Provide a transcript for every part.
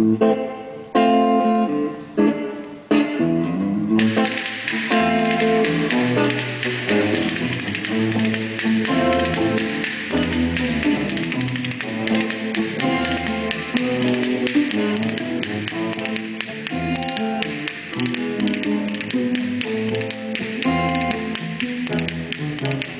Thank mm -hmm. you.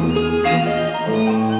Música